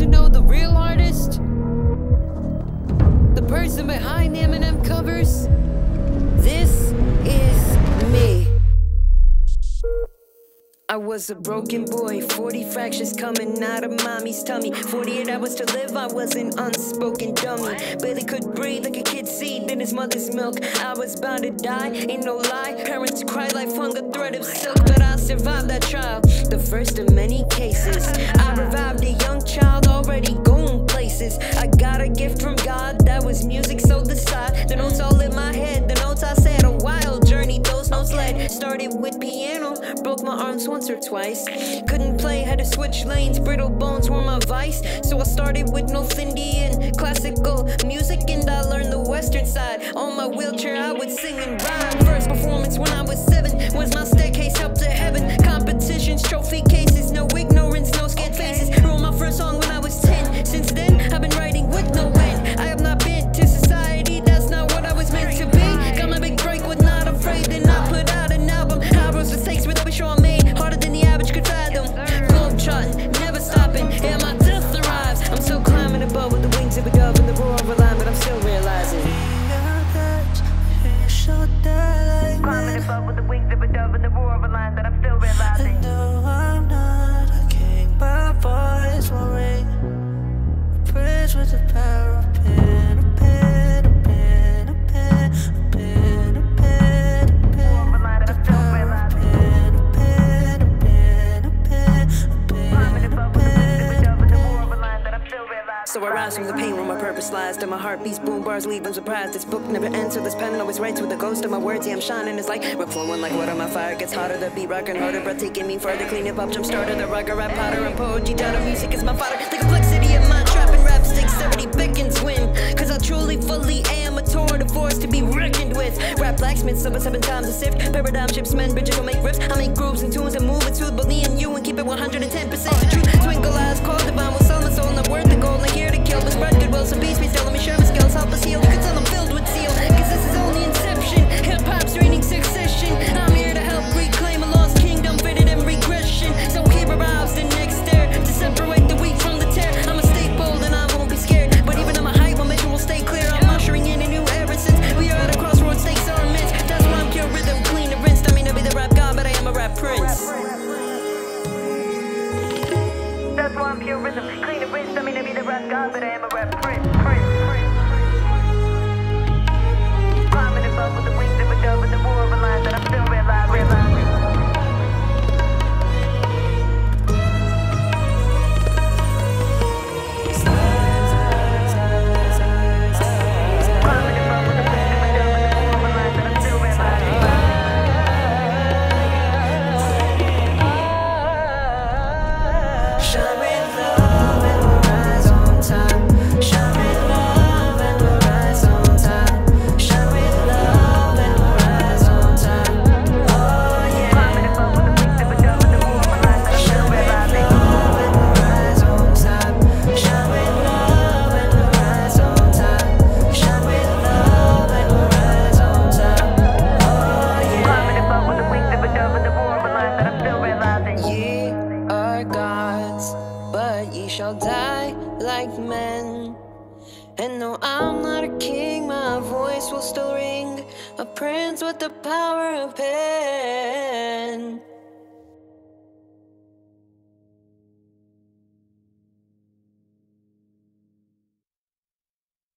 to know the real artist? The person behind the Eminem covers? This is me. I was a broken boy, 40 fractures coming out of mommy's tummy. 48 hours to live, I was an unspoken dummy. Barely could breathe like a kid's seed in his mother's milk. I was bound to die, ain't no lie. Parents cry like hung a thread of silk, but I survived that trial. The first of many cases. Started with piano, broke my arms once or twice. Couldn't play, had to switch lanes. Brittle bones were my vice. So I started with North Indian classical music, and I learned the western side. On my wheelchair, I would sing and rhyme. First performance when I was seven was my staircase up to heaven. Competitions, trophy cases, and the roar So I rise from the pain where my purpose lies. To my heart beats, boom bars, leave them surprised. This book never ends, so this pen always writes with the ghost of my words. Yeah, I'm shining, it's like we're flowing like water. My fire gets hotter, the beat rocking harder, breath taking me further. Clean it up, jump starter, the rocker, rap potter, and poetry down. Music is my fodder. The complexity of my trapping rap sticks, 70 beckons win. Cause I truly, fully am a tour de force to be reckoned with. Rap blacksmith, seven, seven times a sift. Paradigm shifts, men, bridges don't make riffs. I make grooves and tunes and move it to me and you and keep it 110% the truth. Twinkle eyes, call divine, rhythm, clean and rinsed. I mean to be the rap god, but I am a rap prince. Like men. And no, I'm not a king, my voice will still ring. A prince with the power of pen.